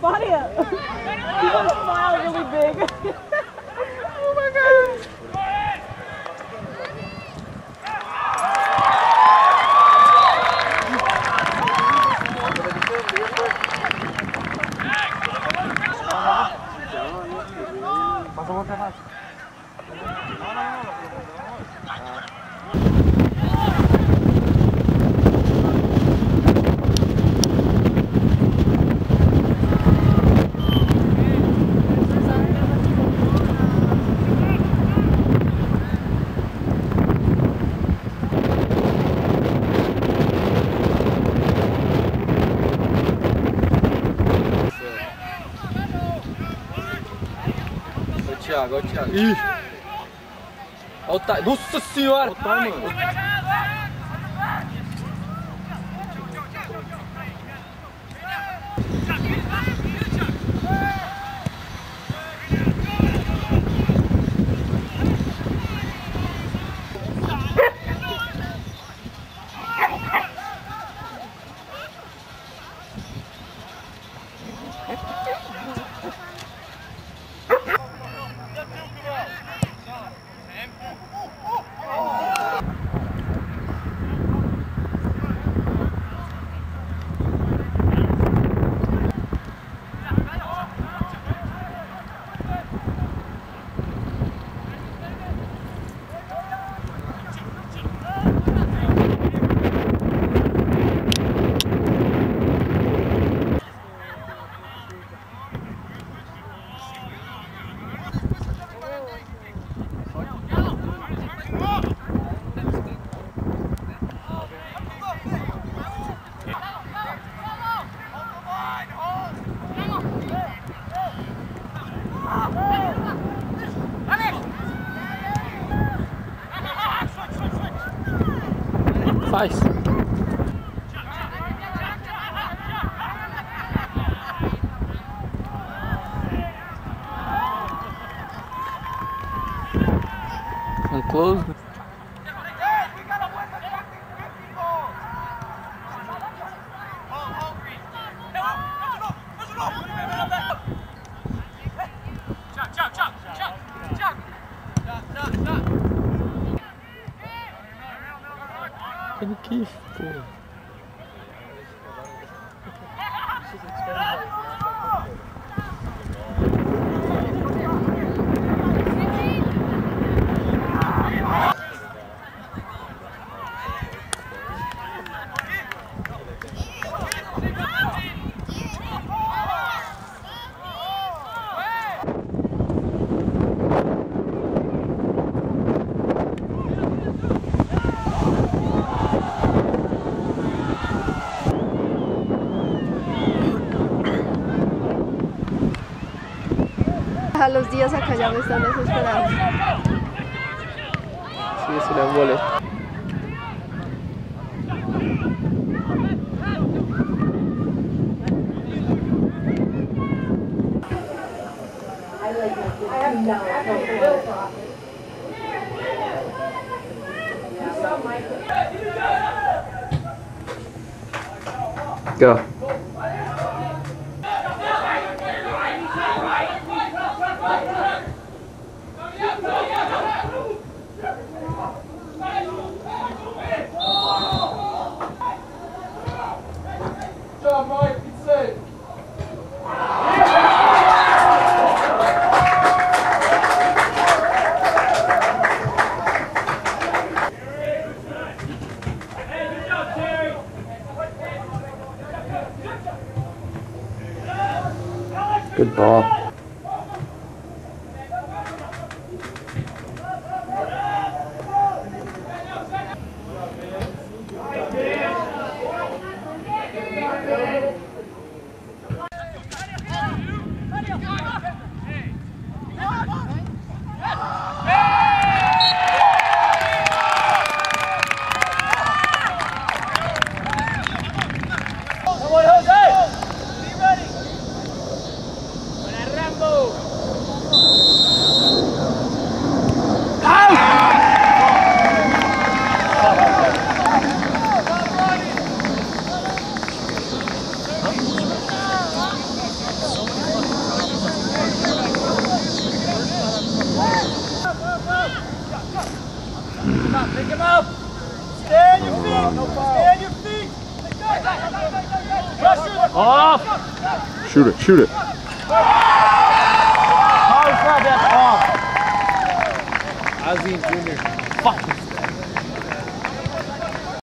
Body up. People smile really big. Thiago, ô Thiago. Ih! Olha o. Nossa senhora! Faz. Um close. Que, pô. A los días acá ya me están. Sí, le boleto. Go. Good ball. Pick him up. Stay on your feet. Stand Stay on your feet. Pressure. Off. Shoot it. Shoot it. How is that? Off. Ozzy Jr. Fuck!